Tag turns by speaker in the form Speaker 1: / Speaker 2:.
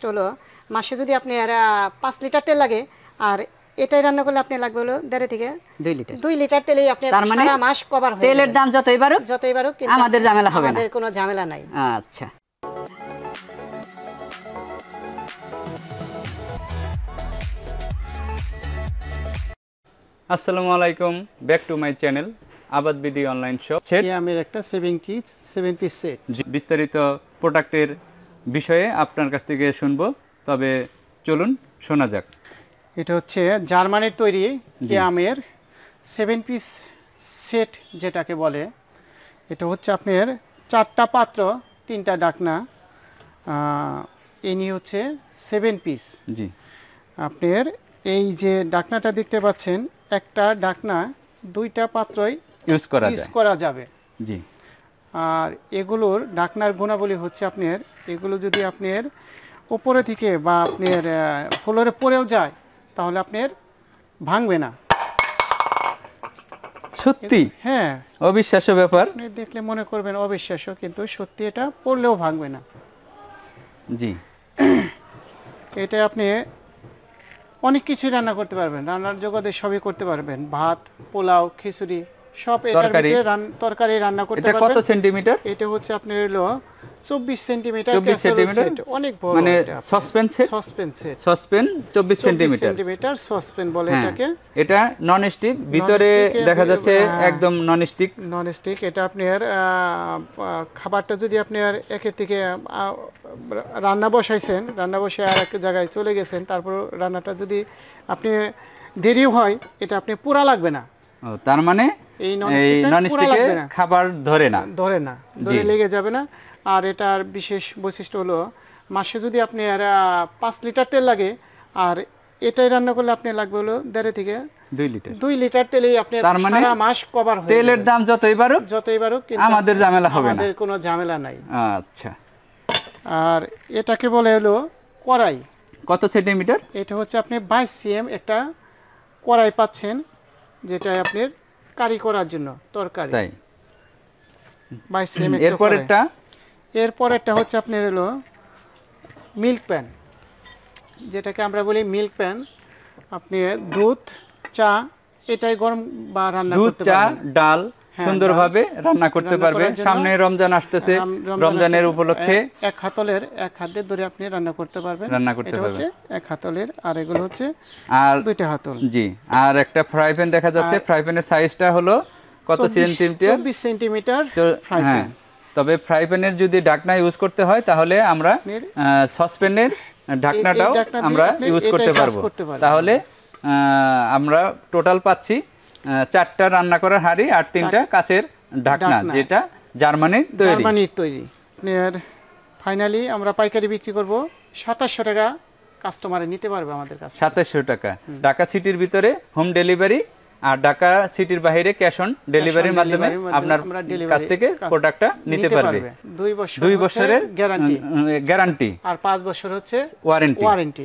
Speaker 1: বৈশিষ্ট্য হলো মাসে যদি আপনি আর পাঁচ লিটার তেল লাগে আর এটাই রান্না করলে আপনি লাগবে হলো দেড় থেকে
Speaker 2: দুই লিটার।
Speaker 1: দুই লিটার তেলেই আপনি
Speaker 2: তার মানে
Speaker 1: সারা মাস কভার হয়ে
Speaker 2: তেলের দাম যতই বাড়ুক
Speaker 1: যতই কিন্তু
Speaker 2: আমাদের ঝামেলা হবে না।
Speaker 1: আমাদের কোনো ঝামেলা নাই।
Speaker 2: আচ্ছা।
Speaker 3: আসসালামু আলাইকুম back to my channel Abad BD online shop. Set
Speaker 4: আমি একটা saving piece seven piece set
Speaker 3: বিস্তারিত প্রোডাক্টের বিষয়ে আপনার কাছ থেকে শুনব। তবে চলুন শোনা যাক।
Speaker 4: এটা হচ্ছে জার্মানির তৈরি ক্যামের সেভেন পিস সেট যেটাকে বলে। এটা হচ্ছে আপনার চারটা পাত্র তিনটা ডাকনা। ইনি হচ্ছে সেভেন পিস
Speaker 3: জি।
Speaker 4: আপনার এই যে ডাকনাটা দেখতে পাচ্ছেন একটা ডাকনা দুইটা পাত্রই
Speaker 3: ইউজ করা
Speaker 4: ইউজ করা যাবে।
Speaker 3: জি।
Speaker 4: আর এগুলোর ডাকনার গুণাবলী হচ্ছে আপনার এগুলো যদি আপনার উপরে থেকে বা আপনার ফ্লোরে পড়েও যায় তাহলে আপনার ভাঙবে না।
Speaker 3: সত্যি?
Speaker 4: হ্যাঁ।
Speaker 3: অবিশ্বাস্য ব্যাপার।
Speaker 4: আপনি দেখলে মনে করবেন অবিশ্বাস্য কিন্তু সত্যি এটা পড়লেও ভাঙবে না।
Speaker 3: জি।
Speaker 4: এটা আপনি অনেক কিছুই রান্না করতে পারবেন রান্নার জগতে সবই করতে পারবেন। ভাত পোলাও খিচুড়ি সব এটার
Speaker 3: তরকারি?
Speaker 4: ভিতরে তরকারি রান্না করতে
Speaker 3: এটা কত সেন্টিমিটার?
Speaker 4: এটা হচ্ছে আপনার হলো চব্বিশ সেন্টিমিটার
Speaker 3: চব্বিশ সেন্টিমিটার?
Speaker 4: অনেক বড়
Speaker 3: মানে saucepan set
Speaker 4: saucepan set
Speaker 3: saucepan চব্বিশ সেন্টিমিটার।
Speaker 4: সেন্টিমিটার সসপেন বলে
Speaker 3: হ্যাঁ।
Speaker 4: এটাকে।
Speaker 3: এটা নন স্টিক ভিতরে দেখা যাচ্ছে
Speaker 4: হ্যাঁ।
Speaker 3: একদম নন স্টিক
Speaker 4: নন স্টিক এটা আপনার খাবারটা যদি আপনার একের থেকে রান্না বসাইছেন রান্না বসে আর এক জায়গায় চলে গেছেন তারপর রান্নাটা যদি আপনি দেরিও হয় এটা আপনি পুরা লাগবে না।
Speaker 3: তার মানে
Speaker 4: এই
Speaker 3: এই নন
Speaker 4: পুরা
Speaker 3: স্টিকে
Speaker 4: লাগবে না।
Speaker 3: খাবার ধরে না।
Speaker 4: ধরে না। ধরে লেগে যাবে না। আর এটার বিশেষ বৈশিষ্ট্য হলো মাসে যদি আপনি আর আহ, পাঁচ লিটার তেল লাগে আর এটাই রান্না করলে আপনি লাগবে হলো দেড় থেকে
Speaker 3: দুই লিটার।
Speaker 4: দুই লিটার তেলেই আপনি
Speaker 3: তার মানে
Speaker 4: সারা মাস কভার
Speaker 3: তেলের দাম যতই বাড়ুক
Speaker 4: যতই বাড়ুক কিন্তু
Speaker 3: আমাদের ঝামেলা হবে না।
Speaker 4: আমাদের কোনো ঝামেলা নাই।
Speaker 3: আচ্ছা।
Speaker 4: আর এটাকে বলে হলো কড়াই।
Speaker 3: কত সেন্টিমিটার?
Speaker 4: এটা হচ্ছে আপনি বাইশ সিএম একটা কড়াই পাচ্ছেন। যেটা আপনার কারি করার জন্য তরকারি।
Speaker 3: তাই।
Speaker 4: বাইশ সিএম
Speaker 3: এরপরেরটা?
Speaker 4: এরপরেরটা হচ্ছে আপনার হলো মিল্ক প্যান যেটাকে আমরা বলি মিল্ক প্যান আপনি দুধ চা এটাই গরম বা রান্না করতে
Speaker 3: পারেন
Speaker 4: দুধ
Speaker 3: চা
Speaker 4: ডাল
Speaker 3: সুন্দরভাবে রান্না করতে পারবে। সামনে রমজান আসতেছে। রমজানের উপলক্ষে
Speaker 4: এক- হাতলের এক হাতে ধরে আপনি রান্না করতে পারবেন।
Speaker 3: রান্না করতে
Speaker 4: এটা হচ্ছে এক হাতলের আর এগুলো হচ্ছে
Speaker 3: আর
Speaker 4: দুইটা হাতল।
Speaker 3: জি আর একটা ফ্রাই প্যান দেখা যাচ্ছে। ফ্রাই প্যানের সাইজটা হলো কত সেন্টিমিটার
Speaker 4: চব্বিশ সেন্টিমিটার ফ্রাই
Speaker 3: হ্যাঁ তবে ফ্রাই প্যানের যদি ডাকনা ইউজ করতে হয় তাহলে আমরা সসপ্যানের ঢাকনাটাও
Speaker 4: ঢাকনা
Speaker 3: আমরা ইউজ করতে পারব।
Speaker 4: পারবেন।
Speaker 3: তাহলে আহ, আমরা টোটাল পাচ্ছি চারটা রান্না করার হাঁড়ি আর তিনটা কাছের ঢাকনা। যেটা জার্মানির তৈরি।
Speaker 4: জার্মানির তৈরি। ফাইনালি আমরা পাইকারি বিক্রি করব। সাতাশশো টাকা কাস্টমারে নিতে পারবে আমাদের কাছে
Speaker 3: সাতাশশো টাকা। ঢাকা সিটির ভিতরে হোম ডেলিভারি আর ঢাকা সিটির বাইরে ক্যাশ অন ডেলিভারির মাধ্যমে আপনার কাছ থেকে প্রোডাক্টটা নিতে পারবে।
Speaker 4: দুই বছর
Speaker 3: দুই বছরের
Speaker 4: গ্যারান্টি
Speaker 3: গ্যারান্টি
Speaker 4: আর পাঁচ বছর হচ্ছে
Speaker 3: ওয়ারেন্টি
Speaker 4: ওয়ারেন্টি